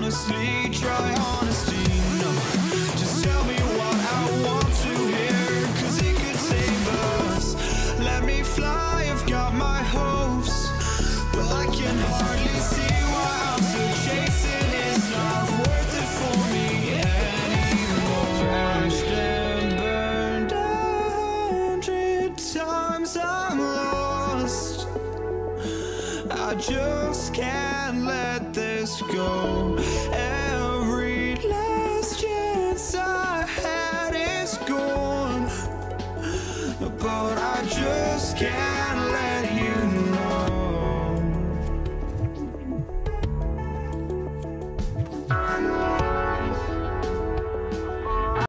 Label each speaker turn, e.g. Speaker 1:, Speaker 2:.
Speaker 1: Honestly, try honesty. No, just tell me what I want to hear. Cause it could save us. Let me fly, I've got my hopes. But I can hardly see why I just can't let this go. Every last chance I had is gone. But I just can't